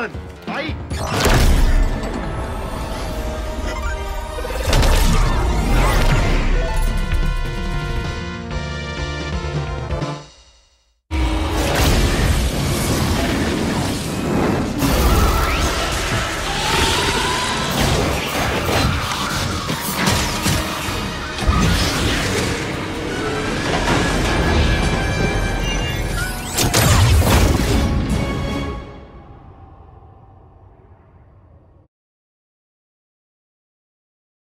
gun. Fight!